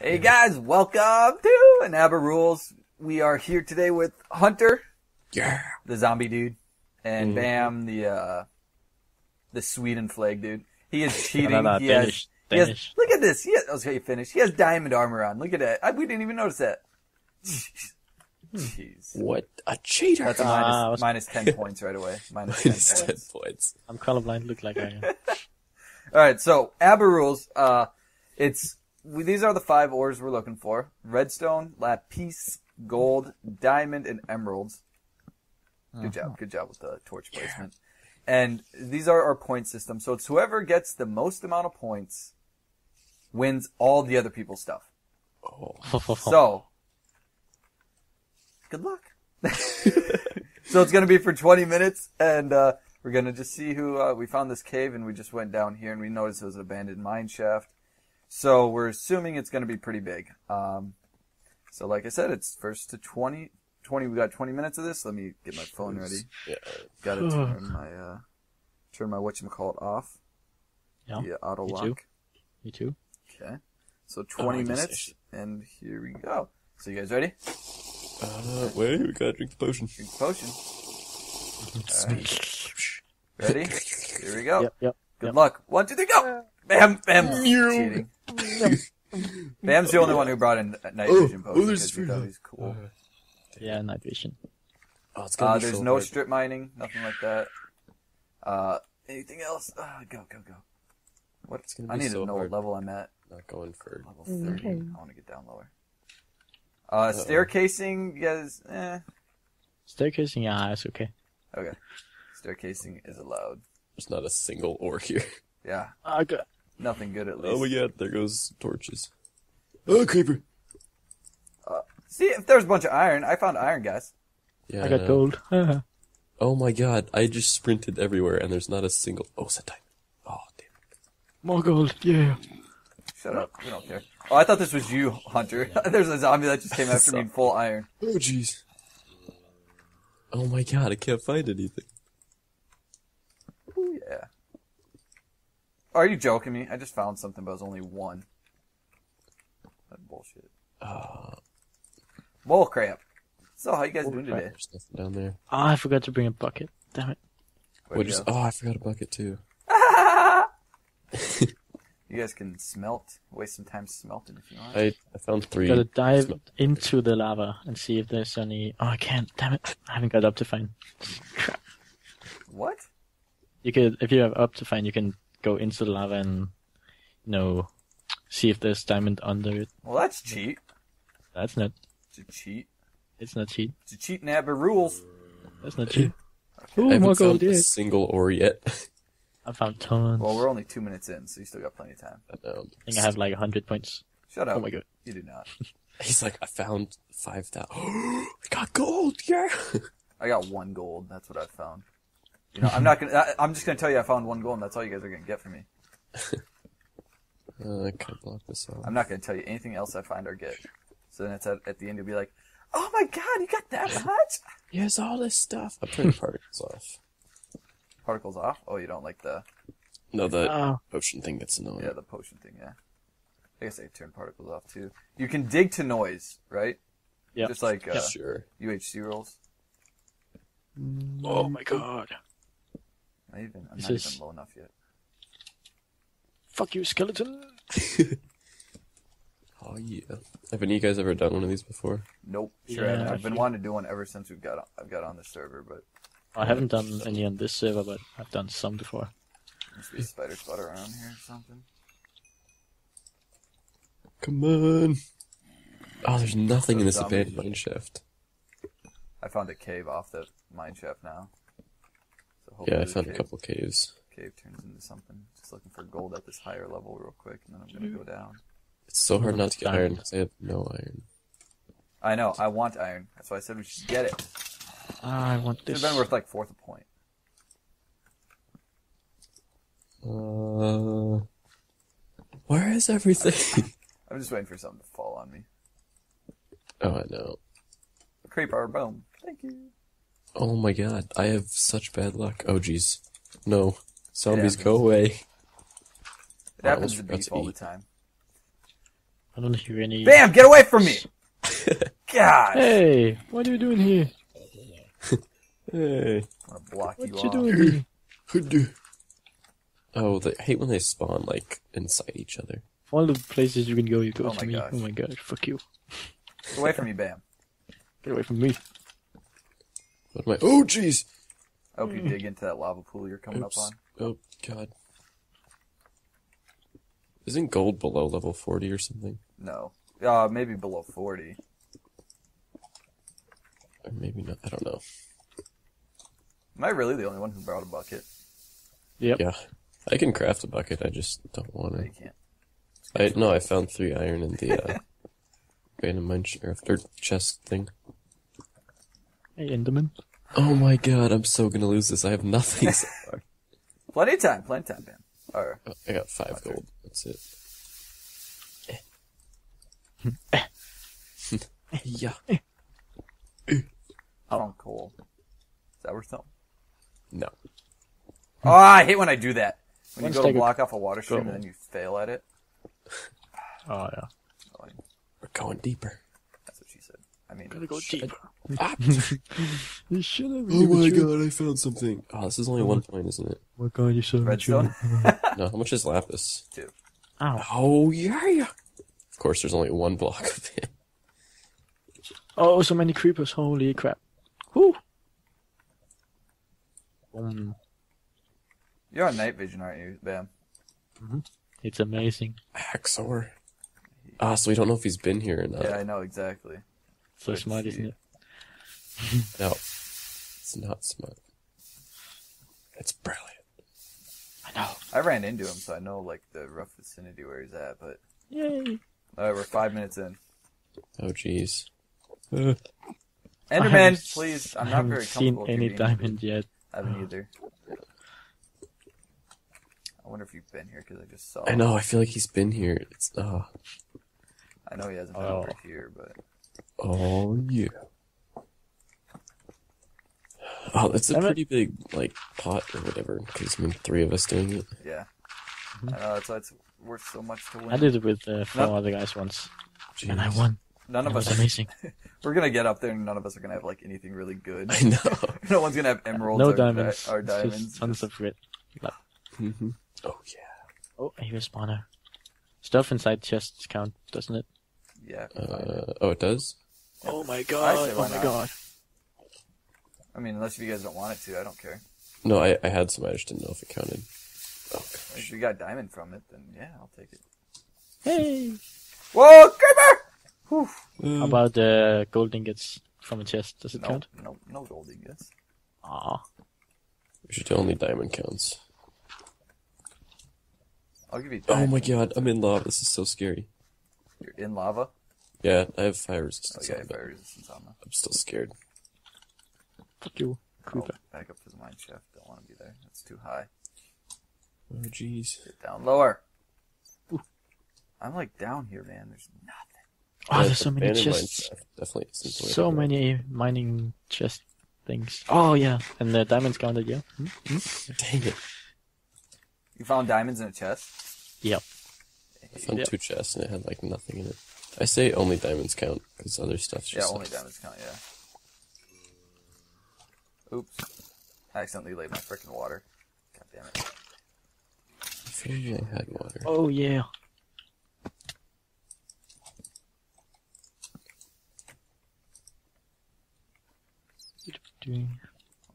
Hey guys, welcome to Abba Rules. We are here today with Hunter, Yeah. the zombie dude, and Mhm. Bam, the uh, the Sweden flag dude. He is cheating. No, no, he, has, Danish. he has- look at this. He has, I'll you finish. He has diamond armor on. Look at that. I, we didn't even notice that. Jeez. What a cheater! That's a Ah, minus, I was- minus 10 points right away. Minus 10 Minus ten points. points. I'm colorblind. Look like I am. All right, so ABBA rules. Uh, it's we, these are the five ores we're looking for: redstone, lapis, gold, diamond, and emeralds. Good job, good job with the torch placement. And these are our point system. So it's whoever gets the most amount of points wins all the other people's stuff. Oh. So, good luck. so it's gonna be for 20 minutes, and uh, we're gonna just see who. Uh, we found this cave, and we just went down here, and we noticed it was an abandoned mine shaft. So we're assuming it's gonna be pretty big. Um, so like I said, it's first to 20. 20. We got 20 minutes of this. Let me get my phone ready. Yeah. Got to turn my uh, turn my whatchamacallit off. Yeah, The auto me too. Me too. Okay. So 20 I just- minutes, and here we go. So you guys ready? Uh, wait, we gotta drink the potion. Drink the potion. Ready? Here we go. Yep, yep. Good yep. luck. One, two, three, go! Bam! Bam! Cheating. Bam's the only one who brought in a night Oh, vision potion oh, there's because we food. thought he was cool. Yeah, night vision. Oh, it's gonna Uh, be there's so no hard. strip mining, nothing like that. Uh, anything else? Uh, go, go, go. What? It's gonna I need so to know hard. what level I'm at. Not going for. Level 30. I want to get down lower. Uh, staircasing, you guys, eh. Staircasing, yeah, it's okay. Okay. Staircasing is allowed. There's not a single ore here. Yeah. I got. Nothing good at oh, least. Oh yeah, there goes torches. Oh, creeper. Uh, see, if there's a bunch of iron, I found iron, guys. Yeah. I got gold. Oh my god, I just sprinted everywhere and there's not a single. Oh, it's a diamond. Oh damn. More gold. Yeah. Shut up. We don't care. Oh, I thought this was you, Hunter. There's a zombie that just came after me in full iron. Oh jeez. Oh my god, I can't find anything. Ooh, yeah. Are you joking me? I just found something, but it was only one. That bullshit. Uh, Bull crap. So, how you guys doing today? there's nothing down there. Oh, I forgot to bring a bucket. Damn it. Where'd What you just? Oh, I forgot a bucket too. You guys can smelt. Waste some time smelting if you want. I I found three. Gotta dive Smell- into the lava and see if there's any. Oh, I can't. Damn it. I haven't got up to find. Crap. What? You could, if you have up to find, you can go into the lava and, you know, see if there's diamond under it. Well, that's cheat. That's not. It's a cheat. It's not cheat. It's a cheat and have rules. That's not cheat. I Oh, more haven't gold. found a single ore yet. I found tons. Well, we're only two minutes in, so you still got plenty of time. Um, I think I have like 100 points. Shut up. Oh my god. You do not. He's like, I found five thousand. I got gold. Yeah. I got one gold. That's what I found. You know, I'm not gonna. I, I'm just gonna tell you I found one gold, and that's all you guys are gonna get from me. Uh, I can't block this off. I'm not gonna tell you anything else I find or get. So then it's at, at the end you'll be like, "Oh my god, you got that much!" Yes, all this stuff. I'm turning particles off. Particles off. Oh, you don't like the No, the Oh, potion thing gets annoying. yeah the potion thing. Yeah. I guess I could turn particles off too. You can dig to noise, right? yeah. Just like uh, Sure. UHC rolls. Oh my god. I even I'm This not is- even low enough yet. Fuck you, skeleton. Oh yeah. Haven't you guys ever done one of these before? Nope. Sure. Yeah, haven't. I've been wanting to do one ever since we've got on, I've got on the server, but I haven't done any on this server, but I've done some before. there must be a spider spot around here or something. Come on. Oh, there's nothing in this Zombies. abandoned mine shaft. I found a cave off the mine shaft now. So Yeah, I hopefully the found a couple caves. cave turns into something. Just looking for gold at this higher level real quick, and then I'm gonna go down. It's so hard not to get iron because I have no iron. I know, I want iron. That's why I said we should get it. I want this. It's been worth like fourth a point. Uh, where is everything? I'm just waiting for something to fall on me. oh, I know. Creeper, boom. Thank you. Oh my god, I have such bad luck. Oh jeez. No. Zombies, go away. It I happens almost to forgot beef to all the eat. time. I don't hear any. Bam! Get away from me! God! Hey, what are you doing here? Hey. I'm gonna block What you you off. doing here? Oh, they, I hate when they spawn like inside each other. All the places you can go, you go Oh to my me. gosh. Oh my god, fuck you. Get away from me, Bam. Get away from me. What am I? Oh, jeez. I hope you dig into that lava pool you're coming Oops. up on. Oh God. Isn't gold below level forty or something? No. Uh, maybe below 40. Or maybe not. I don't know. Am I really the only one who brought a bucket? Yep. Yeah, I can craft a bucket. I just don't want No, to. you can't. I no, I found three iron in the uh, random mine ch- or or chest thing. Hey, Enderman. Oh my god, I'm so gonna lose this. I have nothing so far. Plenty of time, plenty of time, Bam. Alright. Oh, I got five gold. That's it. yeah. Stone coal. Is that worth something? No. Oh, I hate when I do that. When Let's you go to take a- block off a water stream go. and then you fail at it. Oh yeah. Oh, We're going deeper. that's what she said. I mean, Gotta go shit. deeper. Ah. You should have. oh my god, I found something. Oh, this is only one point, isn't it? My god, you're so Redstone? No, how much is lapis? Two. Ow. Oh yeah, yeah. Of course, there's only one block of it. Oh, so many creepers. Holy crap. Whoo. Um, You're on night vision, aren't you, Bam? it's amazing. Axor. Ah, so we don't know if he's been here or not. Yeah, I know exactly. So Let's smart, see. isn't it? No, it's not smart. It's brilliant. I know. I ran into him, so I know like the rough vicinity where he's at. But Yay. alright, we're five minutes in. Oh jeez. Uh, I Enderman, haven't- please. I'm I not haven't very seen any with diamond yet. I haven't either. I wonder if you've been here because I just saw. I know. I feel like he's been here. It's uh. I know he hasn't been Oh. over here, but Oh yeah. Oh, that's a Damn it. pretty big like pot or whatever. Because I mean, three of us doing it. yeah. I know that's why it's worth so much to win. I did it with uh, four Nope. other guys once, and I won. None It of was us. amazing. We're gonna get up there, and none of us are gonna have like anything really good. I know. no one's gonna have emeralds No or, di- diamonds. or diamonds. Just tons of red. hmm Oh yeah. Oh, here's a spawner. Stuff inside chests count, doesn't it? yeah. if we find it. Uh, oh, it does. Oh my I god! say Oh my not. god! I mean, unless you guys don't want it to, I don't care. No, I, I had some. I just didn't know if it counted. Oh If you got diamond from it, then yeah, I'll take it. Hey! Whoa, creeper! Whew. How about the gold ingots from a chest? Does it No, count? no, no gold ingots. Ah. We should do only diamond counts. I'll give you. Oh my god, I'm in lava. This is so scary. You're in lava. Yeah, I have fire Oh resistance, yeah, on, fire resistance on. I'm still scared. Fuck you, Oh, back up to the mine shaft. Don't want to be there. That's too high. Oh jeez. Get down lower. I'm like down here, man. There's nothing. Oh, Yeah, there's so many chests. Definitely isn't the way to So many mining chest things. Oh yeah, and the diamonds counted, yeah. Hmm? Dang it. You found diamonds in a chest. Yep. I found Yep. two chests and it had like nothing in it. I say only diamonds count because other stuff's Yeah, just only like- diamonds count. Yeah. Oops. I accidentally laid my freaking water. God damn it. I figured I had water. Oh yeah. I wonder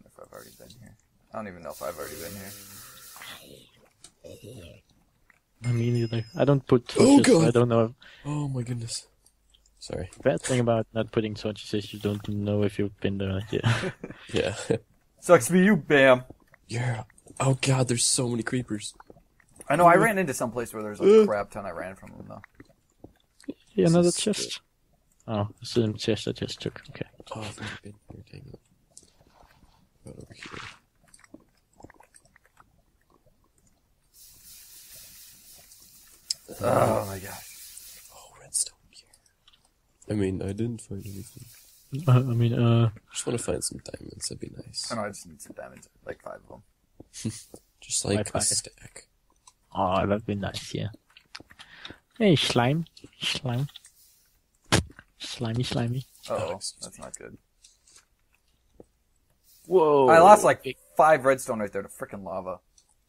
if I've already been here. I don't even know if I've already been here. Me either. I don't put Oh, torches. so I don't know. Oh my goodness. Sorry. Bad thing about not putting torches is you don't know if you've been there. Yeah. Yeah. Sucks for you, Bam. yeah. Oh god, there's so many creepers. I know I ran into some place where there's a uh. crap ton. I ran from them though. yeah, another is chest. Oh, the same chest I just took. Okay. Oh, I've been here. Right over here. Oh my god. Oh, redstone here. I mean, I didn't find anything. Uh, I mean, uh, Just want to find some diamonds. That'd be nice. I know I just need some diamonds, like five of them. Just like Wi-Fi. a stack. oh, that'd be nice. Yeah. Hey, slime. Slime. Slimy, slimy. Oh, that's not good. Whoa. I lost like five redstone right there to freaking lava.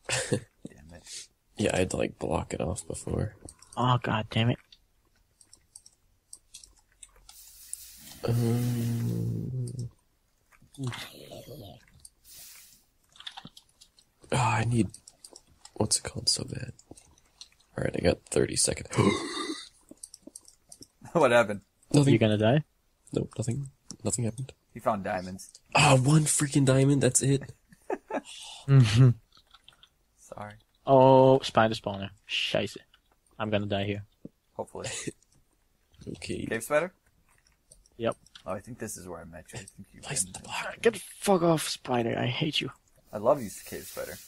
Damn it. Yeah, I had to like block it off before. Oh, god damn it. Um, oh, I need. What's it called so bad? Alright, I got 30 seconds. what happened? nothing. You gonna die? Nope, nothing. Nothing happened. He found diamonds. Ah, one freaking diamond, that's it. Mm-hmm. Sorry. Oh, spider spawner. Scheiße. I'm gonna die here. Hopefully. Okay. Cave spider? Yep. Oh, I think this is where I met you. I think you Place the block. Ah, get the fuck off, spider. I hate you. I love you, cave spider.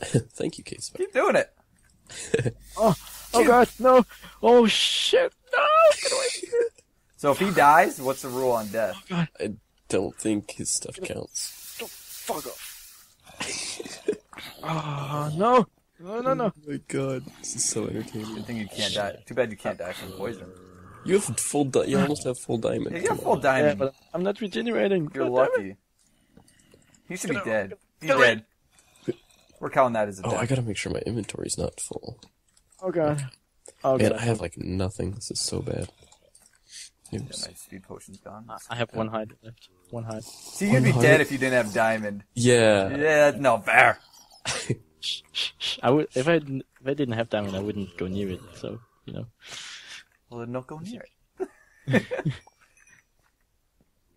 Thank you, Case. Keep doing it. Oh, oh god, no. Oh shit, no. Get away from here. So if he dies, what's the rule on death? Oh god, I don't think his stuff counts. don't fuck off. Oh, no. No, no, no. Oh my god, this is so entertaining. Good thing you can't die. Too bad you can't die from poison. You have full. Di- you almost have full diamond. You got Come full on. Yeah, diamond. but I'm not regenerating. You're God lucky. He should be dead. He's dead. We're counting that as a Oh, I gotta make sure my inventory's not full. Oh god. Oh Man, god. I have like nothing. This is so bad. Yeah, my speed potion's gone. I- I have one hide left. One hide. See, you'd be One dead if you didn't have diamond. Yeah. Yeah, no fair. I would if I didn't, if I didn't have diamond, I wouldn't go near it. So you know. Well, then don't go near it.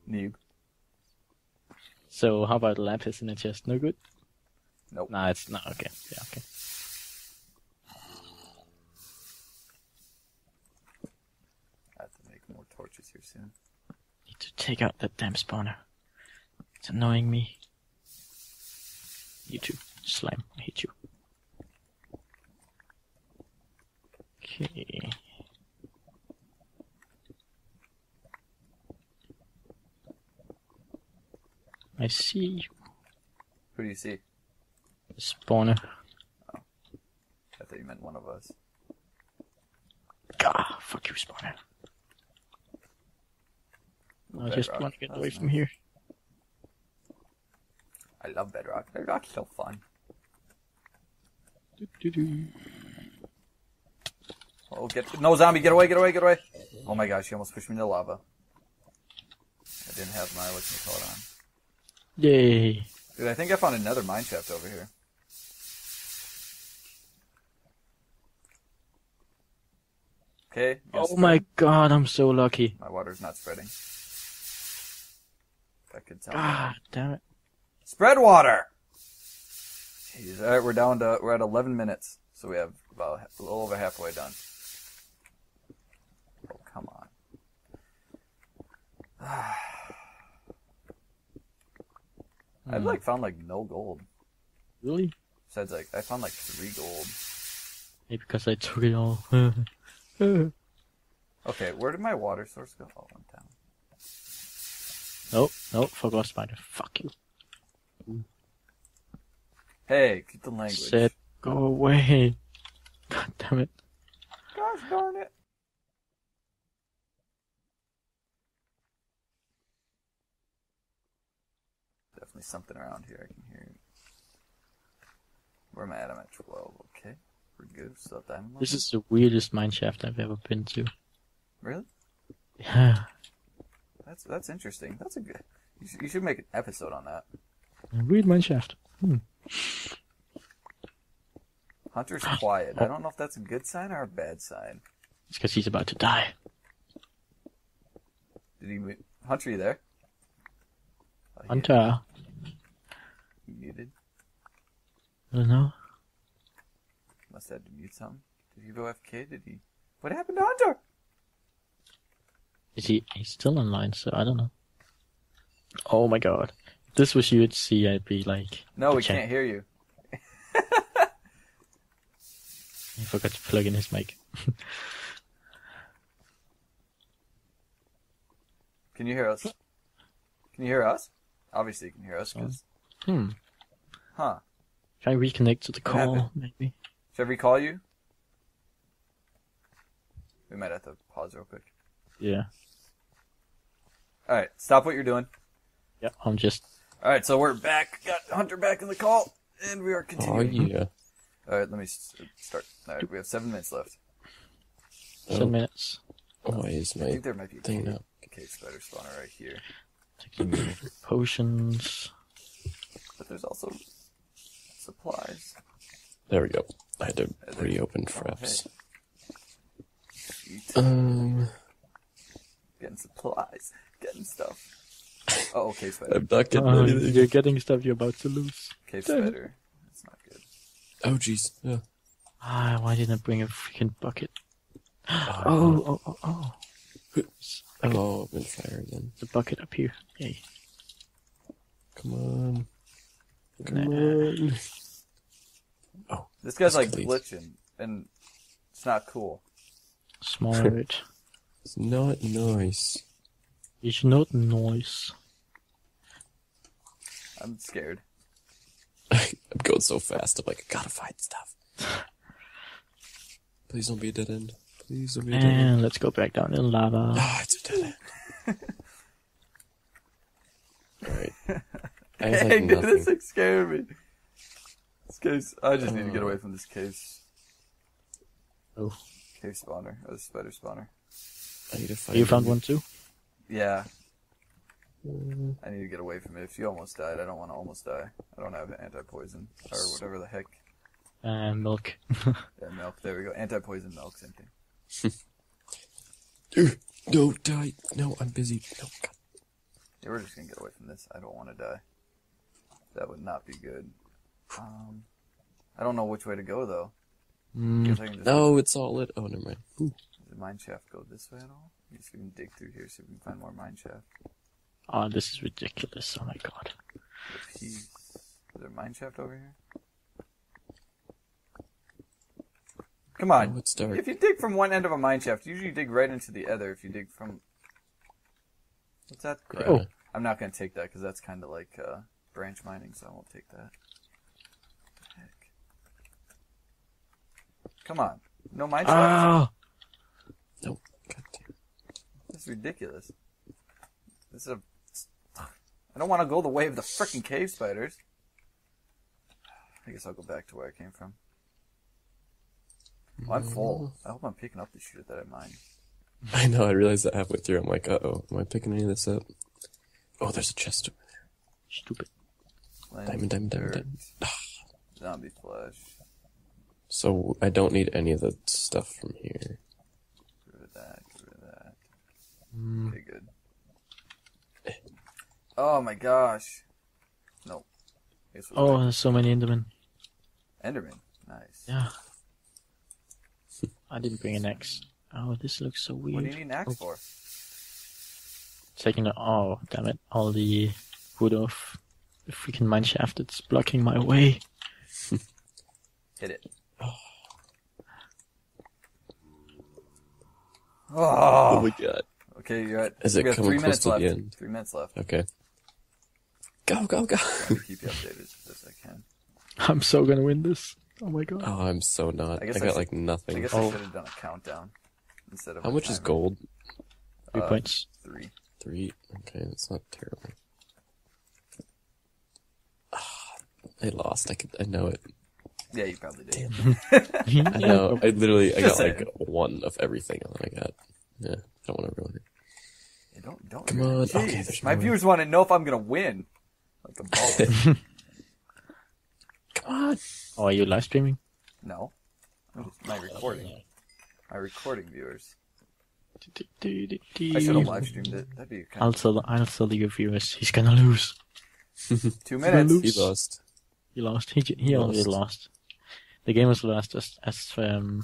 Noob. So how about the lapis in the chest? No good. Nope. Nah, it's not okay. Yeah, okay. I have to make more torches here soon. Need to take out that damn spawner. It's annoying me. You too, slime. I hate you. Okay. I see Who do you see? the spawner. Oh. I thought you meant one of us. Ah, fuck you, spawner. I just want to get That's away from nice. here. I love Bedrock. Bedrock's so fun. Oh, get no zombie! Get away! Get away! Get away! Oh my gosh! He almost pushed me into lava. I didn't have my what's it called on. Yay. Dude, I think I found another mine shaft over here. Okay. Oh my god, I'm so lucky. My water's not spreading. That could tell. God damn it. Spread water. Jeez. All right, we're down to we're at 11 minutes, so we have about a little over halfway done. Oh come on. I've Hmm. like found like no gold. Really? Besides, like I found like three gold. Maybe because I took it all. Okay, where did my water source go? Oh, went down. nope, nope, forgot spider. Fuck you. Hey, keep the language. Said, go away. God damn it. Gosh darn it. Definitely something around here I can hear. Where am I at? I'm at 12. Okay. We're good. Still diamond This is the weirdest mine shaft I've ever been to. Really? Yeah. That's that's interesting. That's a good. You should, you should make an episode on that. A weird mine shaft. Hmm. Hunter's quiet. I don't know if that's a good sign or a bad sign. It's because he's about to die. Did he? mu- Hunter, you there? Oh, he- Hunter. He muted. I don't know. Must have had to mute something. Did he go FK? Did he? What happened to Hunter? Is he? He's still online, so I don't know. Oh my god. This was UHC, I'd be like, No, we Check. can't hear you. I forgot to plug in his mic. Can you hear us? Can you hear us? Obviously, you can hear us. 'cause- Hmm. huh? Try reconnect to the What happened? call, maybe. Should I recall you? We might have to pause real quick. Yeah. All right, stop what you're doing. Yeah. I'm just. All right, so we're back. Got Hunter back in the call, and we are continuing. Oh yeah. All right, let me s- start. All right, we have seven minutes left. Oh. Ten minutes. Why is I my think there might be a thing cave, up? cave spider spawner right here, Taking potions. but there's also supplies. There we go. I had to reopen oh, fraps. Sweet. Um, Getting supplies, getting stuff. Oh, cave spider. I'm not getting Oh, anything. you're getting stuff you're about to lose. Cave damn it. spider. That's not good. Oh jeez. Yeah. Ah, why didn't I bring a freaking bucket? Oh, Oh, oh, oh, oh. Okay, oh, I'm in fire again. the bucket up here. Yay. Come on. Come Nah. on. This guy's like Escalate. glitching, and it's not cool. Smart. It's not nice. it's not noise. I'm scared. I'm going so fast. I'm like, I gotta find stuff. Please don't be a dead end. Please don't be a dead end. And let's go back down in lava. Ah, it's a dead end. Alright. I have Hey, like dude, this nothing. thing scared me. This case, I just need to get away from this case. Oh. Cave spawner, or the spider spawner. I need to find You found one too? Yeah, one. I need to get away from it. If you almost died, I don't want to almost die. I don't have anti-poison, or whatever the heck. Uh, milk. Yeah, milk, there we go. Anti-poison milk, same thing. Ugh, No, die. No, I'm busy. No, God. Yeah, we're just gonna get away from this. I don't want to die. That would not be good. Um, I don't know which way to go though. Mm, Guess just No, it's all lit. Oh, never mind. Ooh. Does the mine shaft go this way at all? I guess we can dig through here, see if we can find more mine shaft. Oh, this is ridiculous. Oh my god. The. Is there a mine shaft over here? Come on. Oh, it's dark. If you dig from one end of a mine shaft, you usually dig right into the other. If you dig from. What's that? Crap. Oh. I'm not gonna take that because that's kind of like uh, branch mining, so I won't take that. What the heck? Come on. No mine shaft? Ah! No. God. This is ridiculous. This is a. I don't want to go the way of the frickin' cave spiders. I guess I'll go back to where I came from. Well, I'm full. I hope I'm picking up the shit that I mine. I know. I realized that halfway through. I'm like, uh oh. Am I picking any of this up? Oh, there's a chest over there. Stupid. Flint, Diamond, diamond, diamond, diamond. Zombie flesh. So I don't need any of the stuff from here. Get rid of that. Get rid of that. Mm, Okay, good. Oh my gosh. No. I guess we'll oh, there's so many Endermen. Enderman. Nice. Yeah. I didn't bring an axe. Oh, this looks so weird. What do you weird. need an axe oh. for? Taking the oh damn it, all the wood off the freaking mine shaft. It's blocking my way. Hit it. Oh Oh. my god. Okay, you're at. Is it we have coming three close minutes to the left. end? Three minutes left. Okay. Go, go, go. I'll keep you updated as best I can. I'm so gonna win this. Oh my god. Oh, I'm so not. I I, guess I got should- like I nothing. guess I Oh. should have done a countdown instead of. How a much is gold? Three Uh, points. Three. Three. Okay, that's not terrible. I lost. I could. I know it. Yeah, you probably did. I know. I literally. I got like one of everything. And then I got. Yeah. I don't want to ruin it. Yeah, don't don't. Come on. Okay, Jeez, there's my more. viewers want to know if I'm gonna win. Like a ball. Come on. Oh, are you live streaming? no, I'm just- my recording. My recording viewers. I should have live streamed it. That'd be kind I'll of tell I'll tell your viewers he's gonna lose. two minutes. lose. He lost. He lost. He j- he already Lost. lost. The game was lost as as um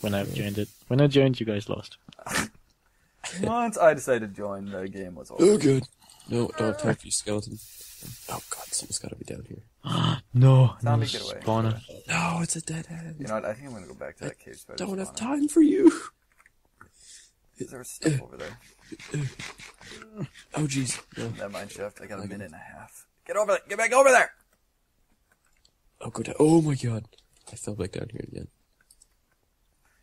when I joined it. When I joined, you guys lost. Once I decided to join, the game was over. Oh, good. No, don't attack you, skeleton. Oh god, someone's got to be down here. No, no Zombie, get away. spawner. No, it's a dead end. You know what? I think I'm gonna go back to that cave spider. don't have spawner. time for you. Is there stuff over there? Oh jeez. No. That mine shaft. I got a minute and a half. Get over there. Get back over there. Oh go down. Oh my god. I fell back down here again.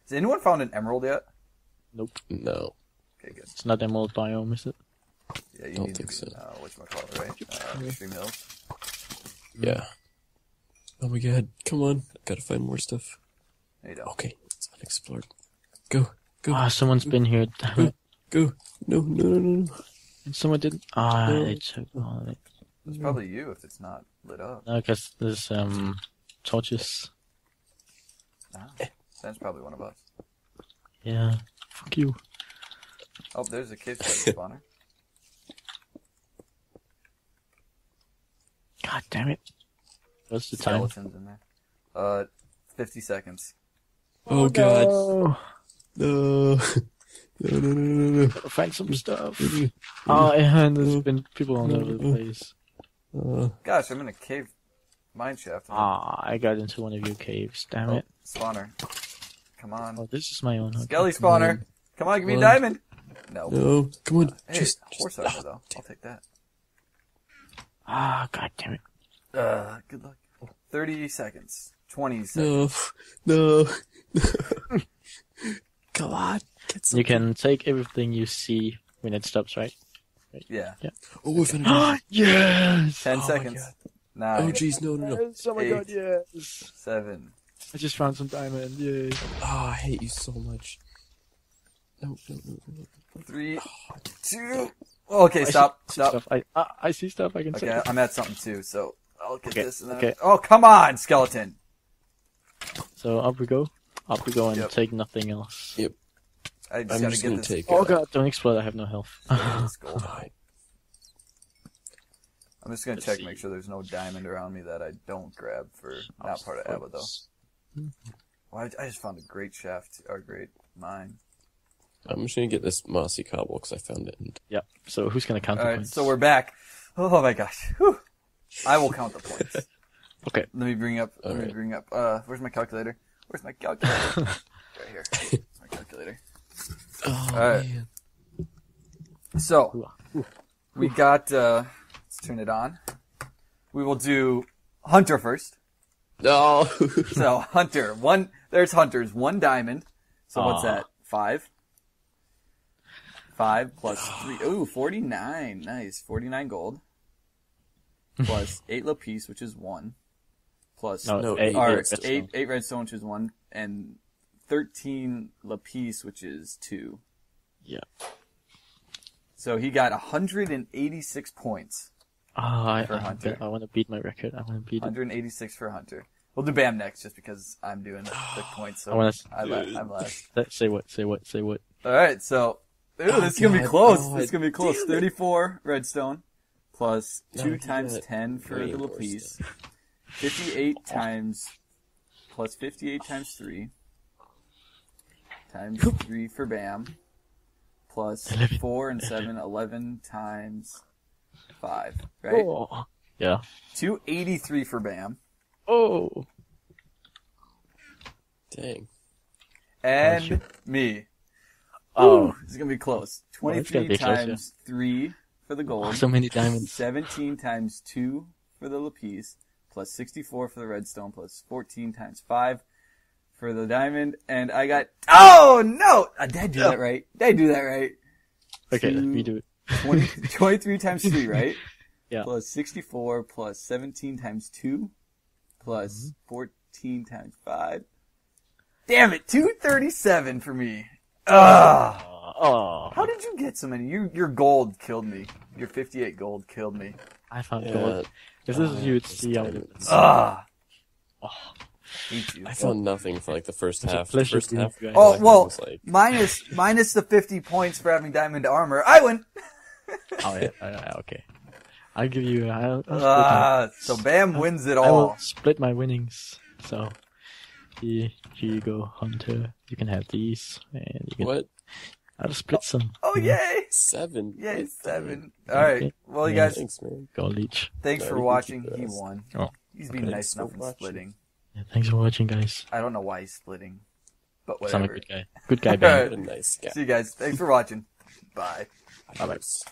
Has anyone found an emerald yet? Nope. No. Okay, good. It's not emerald biome, is it? Yeah, you Don't need think to so. be, uh, whatchamacallit, right? Uh, Extreme Hills. Yeah. Oh my god. Come on. I Gotta find more stuff. There you go. Okay. It's unexplored. Go. Go. Ah, someone's been here. Damn it. Go. No, no, no, no, no. And someone didn't. Ah, No. they took all of it. It's probably you if it's not lit up. No, because there's um torches. Ah, That's probably one of us. Yeah. Fuck you. Oh, there's a cave spider spawner. God damn it. What's the time? Skeletons in there. Uh, 50 seconds. Oh god. No. No. No, no, no, no, no, Find some stuff. Oh, yeah, and there's been people all over the place. Uh, Gosh, I'm in a cave mine shaft. Ah, I got into one of your caves. Damn Oh, it. spawner. Come on. Oh, this is my own. Okay. Skelly spawner. Come on, give me a diamond. No. no. Come on. Hey, just, horse just, armor though. I'll take that. Ah, god damn it. Uh, good luck. 30 seconds. 20 seconds. No. No. Come on. Get some. You can take everything you see when it stops, right? Yeah. yeah. Oh, I found a yes! 10 Oh seconds. God. Nine, Oh jeez, no, no, no. Oh my Eight. god, yes! seven. I just found some diamond, yay. Oh, I hate you so much. No, no, no, no. Three, two. Okay, stop, see stop. Stuff. I, I, I see stuff I can Okay, take. I'm at something too, so I'll get Okay, this and then. okay. Oh, come on, skeleton. So up we go. Up we go and Yep. take nothing else. I just I'm gotta just get gonna this. take. Oh god, don't explode, I have no health. this gold. Alright. I'm just gonna Let's check, see. make sure there's no diamond around me that I don't grab for not part of Abba though. Well, I, I just found a great shaft, or great mine. I'm just gonna get this mossy cobble because I found it. And Yep. So who's gonna count All the right, points? so we're back. Oh my gosh. Whew. I will count the points. Okay. Let me bring up. Let me bring up. Uh, where's my calculator? Where's my calculator? right here. Where's my calculator. oh Alright. man. So we got. uh Let's turn it on. We will do Hunter first. No. So Hunter, one. There's Hunter's one diamond. So what's that? Five. Five plus three. Ooh, 49. Nice. 49 gold. Plus eight lapis, which is one. Plus No, No, eight, eight or eight redstone. eight, eight redstone, which is one, and 13 lapis, which is two. Yeah. So he got 186 points. Ah, I, For I, Hunter. I want to beat my record. I want to beat it. 186 for Hunter. We'll do Bam next, just because I'm doing the points. So I want to I la- I'm last. say what, say what, say what. All right, so ooh, Oh, this is gonna be close. Oh, this is gonna be close. damn it. 34 redstone plus No, two times 10 for the lapis. 58 times plus 58 times three times three for Bam plus Eleven. four and seven 11 times five. Right. Oh. Yeah. 283 for Bam Oh. Dang. and me. Oh. Ooh, this gonna be close. It's 23 be close, yeah. times three for the gold. So many diamonds. 17 times 2 for the lapis, plus 64 for the redstone, plus 14 times 5 for the diamond, and I got, oh no! Uh, did I do that right? Did I do that right? Okay, Two- we do it. 20, 23 times 3, right? Yeah. Plus 64 plus 17 times 2 plus Mm-hmm. 14 times 5. Damn it, 237 for me. Ugh! Oh. How did you get so many? You, your gold killed me. Your 58 gold killed me. I found Yeah. gold. If this is you, it's Those see how it. Ah. Oh. You. I found nothing for like the first It's half. The first half. meet you guys. Oh like, well, was like, minus minus the 50 points for having diamond armor. I win. Oh yeah, yeah, yeah, okay. I'll give you. I'll, I'll split, my, Ah, so Bam wins it all. I will all. split my winnings. So here, here you go, Hunter. You can have these, and you can. what? I'll split some. Oh yay! Seven? Yay, seven. All right. Well, you Yeah. guys, Thanks, man. Gold each. thanks No, for you watching. keep He those. won. Oh, He's being okay. nice Thanks enough for and watching. splitting. Yeah, thanks for watching, guys. I don't know why he's splitting, but 'Cause I'm a whatever. good guy. Good guy, All Ben. right. What a nice guy. See you guys. Thanks for watching. Bye. Adios.